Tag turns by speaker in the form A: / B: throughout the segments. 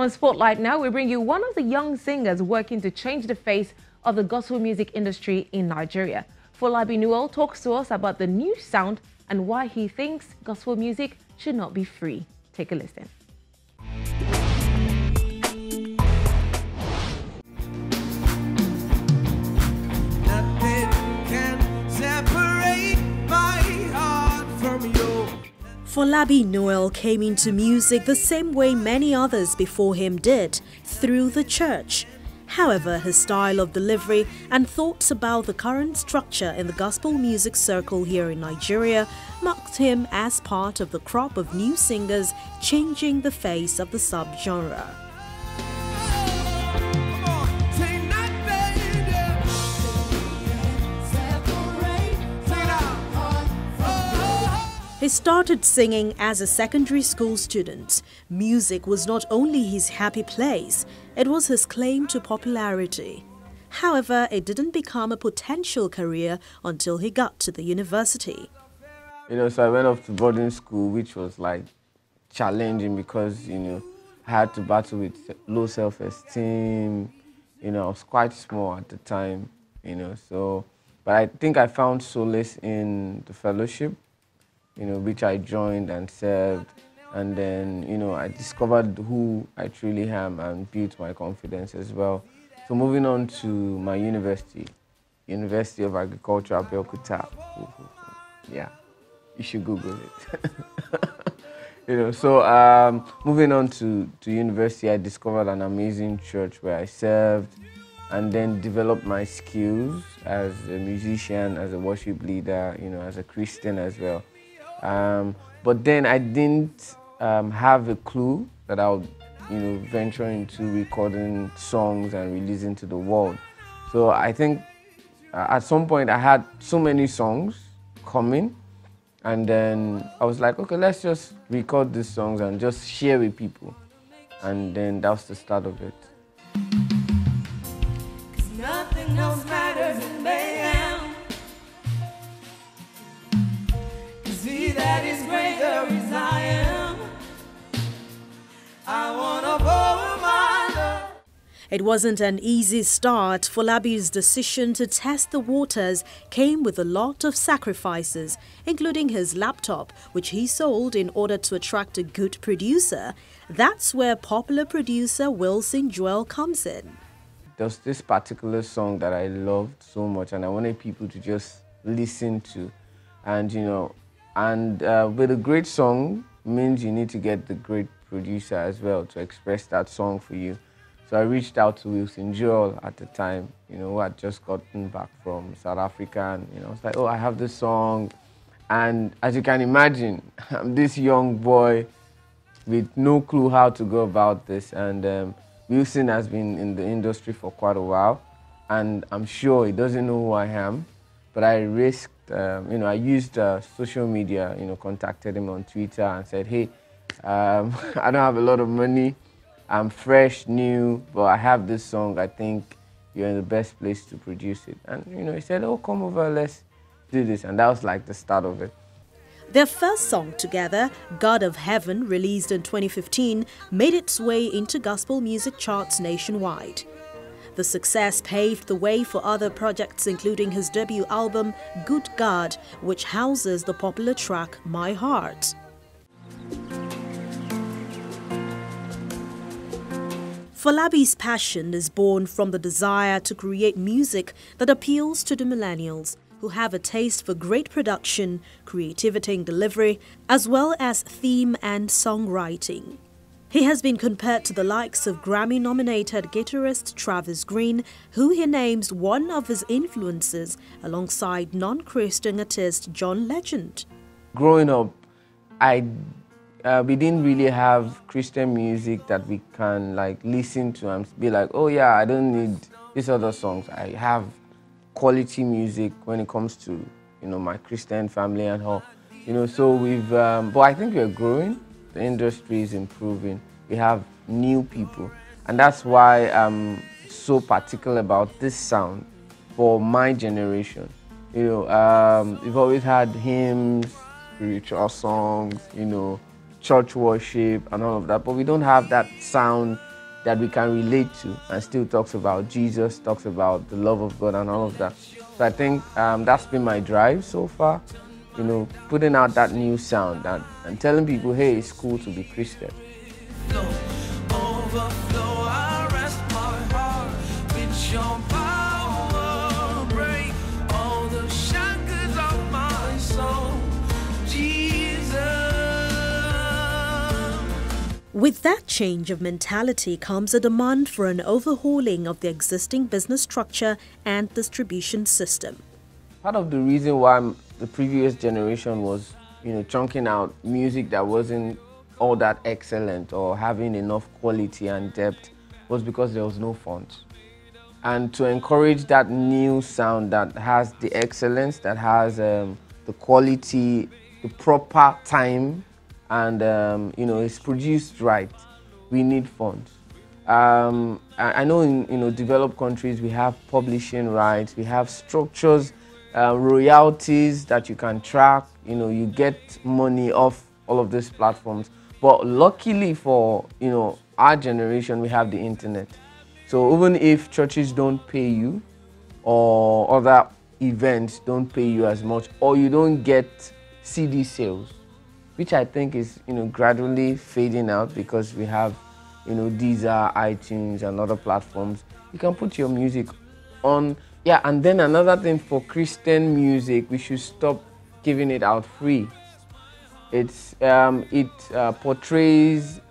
A: On Spotlight now, we bring you one of the young singers working to change the face of the gospel music industry in Nigeria. Folabi Nuel talks to us about the new sound and why he thinks gospel music should not be free. Take a listen.
B: Folabi Nuel came into music the same way many others before him did, through the church. However, his style of delivery and thoughts about the current structure in the gospel music circle here in Nigeria marked him as part of the crop of new singers changing the face of the subgenre. He started singing as a secondary school student. Music was not only his happy place, it was his claim to popularity. However, it didn't become a potential career until he got to the university.
C: You know, so I went off to boarding school, which was like challenging because, you know, I had to battle with low self-esteem. You know, I was quite small at the time, you know, so, but I think I found solace in the fellowship you know, which I joined and served. And then, you know, I discovered who I truly am and built my confidence as well. So moving on to my university, University of Agriculture, Abeokuta. Yeah, you should Google it. you know, so um, moving on to, to university, I discovered an amazing church where I served and then developed my skills as a musician, as a worship leader, you know, as a Christian as well. Um, but then I didn't um, have a clue that I would, you know, venture into recording songs and releasing to the world. So I think uh, at some point I had so many songs coming, and then I was like, okay, let's just record these songs and just share with people. And then that was the start of it.
B: It wasn't an easy start. Folabi's decision to test the waters came with a lot of sacrifices, including his laptop, which he sold in order to attract a good producer. That's where popular producer Wilson Joel comes in.
C: There's this particular song that I loved so much and I wanted people to just listen to. And, you know, and uh, with a great song means you need to get the great producer as well to express that song for you. So I reached out to Wilson Joel at the time, you know, who had just gotten back from South Africa. And, you know, I was like, oh, I have this song. And as you can imagine, I'm this young boy with no clue how to go about this. And um, Wilson has been in the industry for quite a while. And I'm sure he doesn't know who I am. But I risked, um, you know, I used uh, social media, you know, contacted him on Twitter and said, hey, um, I don't have a lot of money. I'm fresh, new, but I have this song. I think you're in the best place to produce it. And, you know, he said, oh, come over, let's do this. And that was like the start of it.
B: Their first song together, God of Heaven, released in 2015, made its way into gospel music charts nationwide. The success paved the way for other projects including his debut album, Good God, which houses the popular track My Heart. Folabi's passion is born from the desire to create music that appeals to the millennials who have a taste for great production, creativity and delivery, as well as theme and songwriting. He has been compared to the likes of Grammy-nominated guitarist Travis Greene, who he names one of his influences alongside non-Christian artist John Legend.
C: Growing up, I uh, we didn't really have Christian music that we can like listen to and be like, oh yeah, I don't need these other songs. I have quality music when it comes to you know my Christian family and all. You know, so we've, um, but I think we're growing. The industry is improving. We have new people, and that's why I'm so particular about this sound for my generation. You know, um, we've always had hymns, spiritual songs. You know church worship and all of that, but we don't have that sound that we can relate to and still talks about Jesus, talks about the love of God and all of that. So I think um, that's been my drive so far, you know, putting out that new sound and, and telling people, hey, it's cool to be Christian.
B: With that change of mentality comes a demand for an overhauling of the existing business structure and distribution system.
C: Part of the reason why the previous generation was, you know, chunking out music that wasn't all that excellent or having enough quality and depth was because there was no funds. And to encourage that new sound that has the excellence, that has um, the quality, the proper time and um, you know it's produced right, we need funds. Um, I, I, know in you know developed countries we have publishing rights, we have structures, uh, royalties that you can track. You know you get money off all of these platforms. But luckily for you know our generation, we have the internet. So even if churches don't pay you, or other events don't pay you as much, or you don't get CD sales, which I think is you know gradually fading out because we have you know Deezer, iTunes, and other platforms. You can put your music on. Yeah, and then another thing for Christian music, we should stop giving it out free. It's um, it uh, portrays,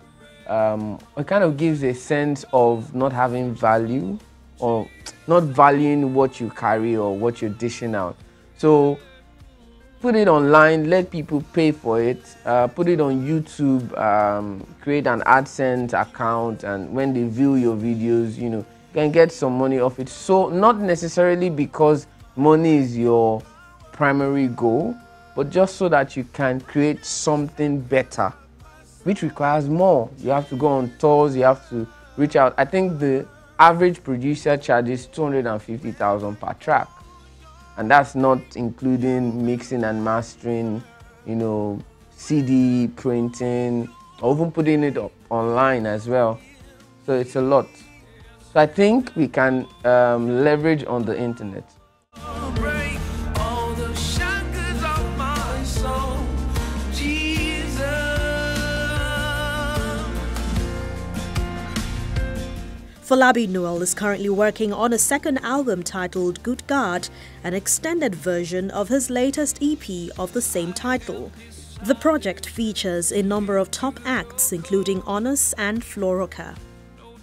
C: um, it kind of gives a sense of not having value or not valuing what you carry or what you're dishing out. So put it online, let people pay for it, uh, put it on YouTube, um, create an AdSense account, and when they view your videos, you know, you can get some money off it. So, not necessarily because money is your primary goal, but just so that you can create something better, which requires more. You have to go on tours, you have to reach out. I think the average producer charges 250,000 per track and that's not including mixing and mastering, you know, CD printing, or even putting it up online as well. So it's a lot. So I think we can um, leverage on the internet.
B: Folabi Nuel is currently working on a second album titled Good God, an extended version of his latest EP of the same title. The project features a number of top acts including Onos and Florocka. No